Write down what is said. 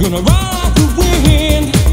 Gonna ride the wind.